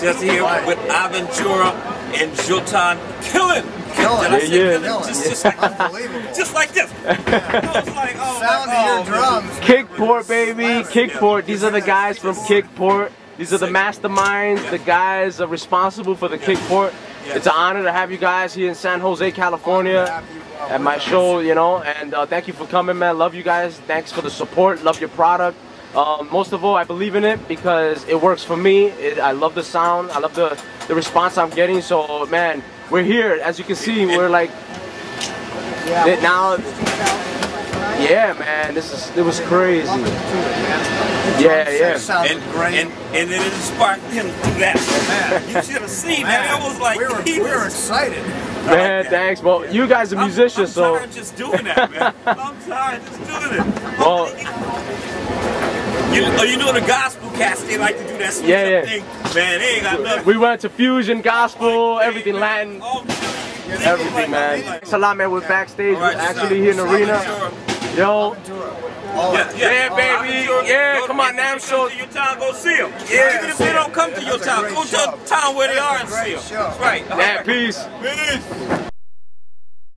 just here Right. with Aventura and Jotan killing. Killing. Did I Yeah, say yeah. killing? Just, just, like, Unbelievable. just like this. I was like, oh, Sound my, of oh, your drums. Kickport, baby. Kickport. These are the guys from Kickport. These are the masterminds, the guys are responsible for the Kickport. It's an honor to have you guys here in San Jose, California at my show, you know, and uh, thank you for coming, man. Love you guys. Thanks for the support. Love your product. Um, most of all, I believe in it because it works for me. It, I love the sound. I love the, the response I'm getting. So, man, we're here. As you can see, we're like, it now, yeah, man, this is, it was crazy. Yeah, yeah. Sounds And, great. and, and it sparked him to that. You should have seen that. It was like, we were, we were excited. Man, thanks. Well, you guys are I'm- musicians, I'm, so tired just doing that, man. I'm tired of just doing it. Well- you, oh, you know the gospel cast, they like to do that switch Yeah, yeah. thing. Man, they ain't got nothing. we went to fusion, gospel, everything Latin, Oh, everything, man. Thanks a lot, man. We're backstage. All We're actually here in the arena. Yo, Yeah, Yeah, baby. Yeah, come on, now, Now, show- to your town, go see them. Yeah. Even if they don't come to your town, go to a town where they are and see them. show. Right. man, peace. Peace.